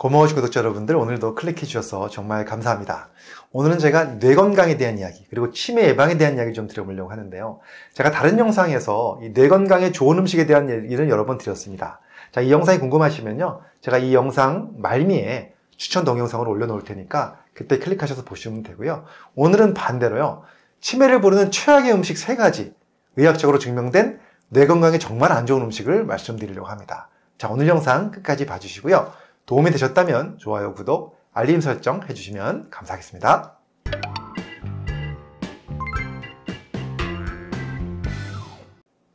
고마우신 구독자 여러분들 오늘도 클릭해 주셔서 정말 감사합니다. 오늘은 제가 뇌 건강에 대한 이야기 그리고 치매 예방에 대한 이야기 좀 드려보려고 하는데요. 제가 다른 영상에서 뇌 건강에 좋은 음식에 대한 얘기를 여러 번 드렸습니다. 자, 이 영상이 궁금하시면요. 제가 이 영상 말미에 추천 동영상을 올려놓을 테니까 그때 클릭하셔서 보시면 되고요. 오늘은 반대로요. 치매를 부르는 최악의 음식 세 가지 의학적으로 증명된 뇌 건강에 정말 안 좋은 음식을 말씀드리려고 합니다. 자, 오늘 영상 끝까지 봐주시고요. 도움이 되셨다면 좋아요, 구독, 알림 설정 해주시면 감사하겠습니다.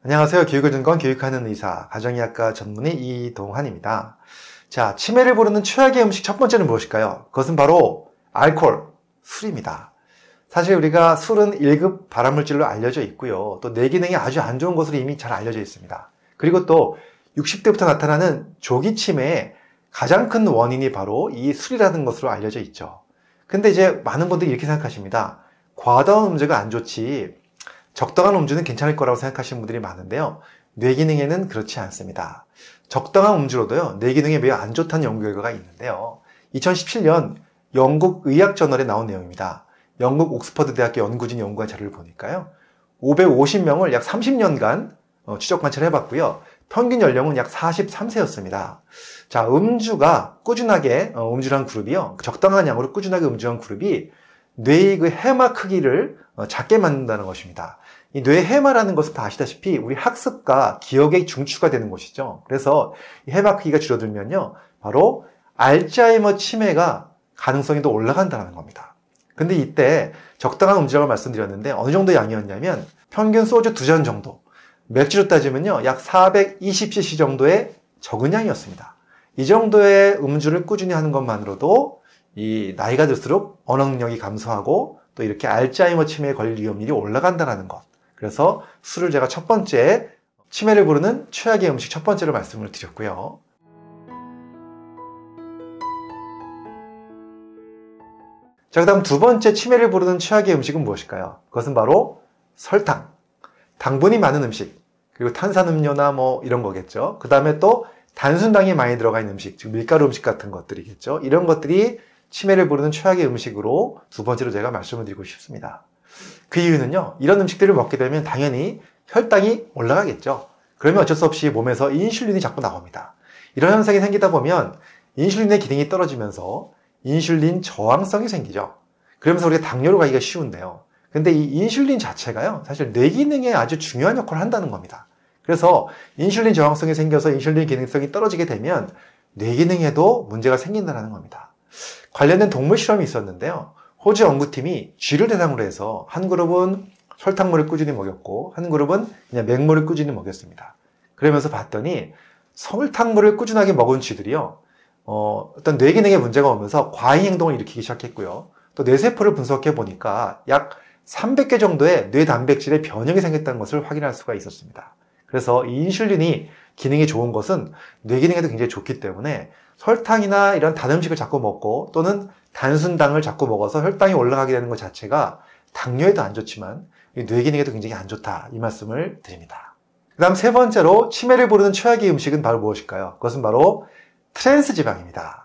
안녕하세요. 교육을 전공 교육하는 의사, 가정의학과 전문의 이동환입니다. 자, 치매를 부르는 최악의 음식 첫 번째는 무엇일까요? 그것은 바로 알코올, 술입니다. 사실 우리가 술은 1급 발암물질로 알려져 있고요. 또 뇌 기능이 아주 안 좋은 것으로 이미 잘 알려져 있습니다. 그리고 또 60대부터 나타나는 조기 치매의 가장 큰 원인이 바로 이 술이라는 것으로 알려져 있죠. 근데 이제 많은 분들이 이렇게 생각하십니다. 과다한 음주가 안 좋지 적당한 음주는 괜찮을 거라고 생각하시는 분들이 많은데요. 뇌 기능에는 그렇지 않습니다. 적당한 음주로도요, 뇌 기능에 매우 안 좋다는 연구 결과가 있는데요. 2017년 영국 의학 저널에 나온 내용입니다. 영국 옥스퍼드 대학교 연구진 연구한 자료를 보니까요. 550명을 약 30년간 어, 추적 관찰을 해봤고요. 평균 연령은 약 43세였습니다. 자, 음주가 꾸준하게, 어, 음주한 그룹이요. 적당한 양으로 꾸준하게 음주한 그룹이 뇌의 그 해마 크기를 어, 작게 만든다는 것입니다. 이 뇌 해마라는 것은 다 아시다시피 우리 학습과 기억의 중추가 되는 곳이죠. 그래서 이 해마 크기가 줄어들면요. 바로 알츠하이머 치매가 가능성이 더 올라간다는 겁니다. 근데 이때 적당한 음주량을 말씀드렸는데 어느 정도 양이었냐면 평균 소주 두 잔 정도, 맥주로 따지면요. 약 420cc 정도의 적은 양이었습니다. 이 정도의 음주를 꾸준히 하는 것만으로도 이 나이가 들수록 언어 능력이 감소하고 또 이렇게 알츠하이머 치매에 걸릴 위험률이 올라간다는 것. 그래서 술을 제가 첫 번째 치매를 부르는 최악의 음식 첫 번째로 말씀을 드렸고요. 자, 그 다음 두 번째 치매를 부르는 최악의 음식은 무엇일까요? 그것은 바로 설탕. 당분이 많은 음식, 그리고 탄산음료나 뭐 이런 거겠죠. 그 다음에 또 단순당이 많이 들어가 있는 음식, 즉 밀가루 음식 같은 것들이겠죠. 이런 것들이 치매를 부르는 최악의 음식으로 두 번째로 제가 말씀을 드리고 싶습니다. 그 이유는요, 이런 음식들을 먹게 되면 당연히 혈당이 올라가겠죠. 그러면 어쩔 수 없이 몸에서 인슐린이 자꾸 나옵니다. 이런 현상이 생기다 보면 인슐린의 기능이 떨어지면서 인슐린 저항성이 생기죠. 그러면서 우리가 당뇨로 가기가 쉬운데요. 근데 이 인슐린 자체가요, 사실 뇌 기능에 아주 중요한 역할을 한다는 겁니다. 그래서 인슐린 저항성이 생겨서 인슐린 기능성이 떨어지게 되면 뇌 기능에도 문제가 생긴다는 겁니다. 관련된 동물 실험이 있었는데요. 호주 연구팀이 쥐를 대상으로 해서 한 그룹은 설탕물을 꾸준히 먹였고 한 그룹은 그냥 맹물을 꾸준히 먹였습니다. 그러면서 봤더니 설탕물을 꾸준하게 먹은 쥐들이요. 어, 어떤 뇌 기능에 문제가 오면서 과잉 행동을 일으키기 시작했고요. 또 뇌세포를 분석해 보니까 약 300개 정도의 뇌 단백질의 변형이 생겼다는 것을 확인할 수가 있었습니다. 그래서 이 인슐린이 기능이 좋은 것은 뇌 기능에도 굉장히 좋기 때문에 설탕이나 이런 단 음식을 자꾸 먹고 또는 단순당을 자꾸 먹어서 혈당이 올라가게 되는 것 자체가 당뇨에도 안 좋지만 뇌 기능에도 굉장히 안 좋다 이 말씀을 드립니다. 그 다음 세 번째로 치매를 부르는 최악의 음식은 바로 무엇일까요? 그것은 바로 트랜스 지방입니다.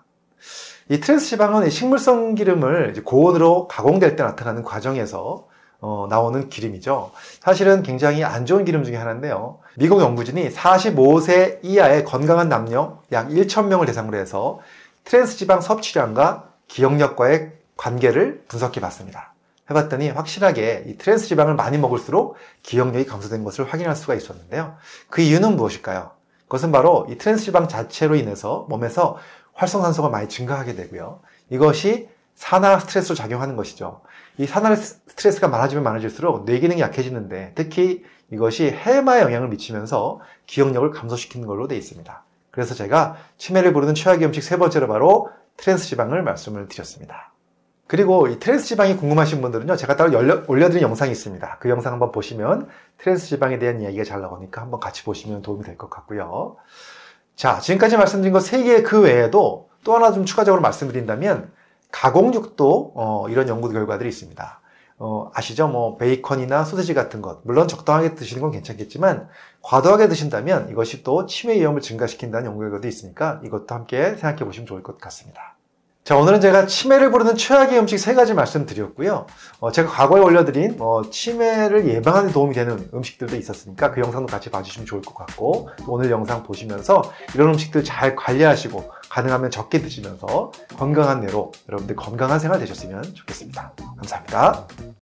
이 트랜스 지방은 식물성 기름을 고온으로 가공될 때 나타나는 과정에서 어, 나오는 기름이죠. 사실은 굉장히 안 좋은 기름 중에 하나인데요. 미국 연구진이 45세 이하의 건강한 남녀 약 1,000명을 대상으로 해서 트랜스 지방 섭취량과 기억력과의 관계를 분석해 봤습니다. 해봤더니 확실하게 이 트랜스 지방을 많이 먹을수록 기억력이 감소된 것을 확인할 수가 있었는데요. 그 이유는 무엇일까요? 그것은 바로 이 트랜스 지방 자체로 인해서 몸에서 활성산소가 많이 증가하게 되고요. 이것이 산화 스트레스로 작용하는 것이죠. 이 산화 스트레스가 많아지면 많아질수록 뇌 기능이 약해지는데 특히 이것이 해마에 영향을 미치면서 기억력을 감소시키는 걸로 되어 있습니다. 그래서 제가 치매를 부르는 최악의 음식 세 번째로 바로 트랜스 지방을 말씀을 드렸습니다. 그리고 이 트랜스 지방이 궁금하신 분들은요, 제가 따로 열려, 올려드린 영상이 있습니다. 그 영상 한번 보시면 트랜스 지방에 대한 이야기가 잘 나오니까 한번 같이 보시면 도움이 될 것 같고요. 자, 지금까지 말씀드린 것 세 개 그 외에도 또 하나 좀 추가적으로 말씀드린다면 가공육도 어, 이런 연구 결과들이 있습니다. 어, 아시죠? 뭐 베이컨이나 소세지 같은 것 물론 적당하게 드시는 건 괜찮겠지만 과도하게 드신다면 이것이 또 치매 위험을 증가시킨다는 연구 결과도 있으니까 이것도 함께 생각해 보시면 좋을 것 같습니다. 자, 오늘은 제가 치매를 부르는 최악의 음식 세 가지 말씀드렸고요. 어, 제가 과거에 올려드린 어, 치매를 예방하는 데 도움이 되는 음식들도 있었으니까 그 영상도 같이 봐주시면 좋을 것 같고 오늘 영상 보시면서 이런 음식들 잘 관리하시고 가능하면 적게 드시면서 건강한 뇌로 여러분들 건강한 생활 되셨으면 좋겠습니다. 감사합니다.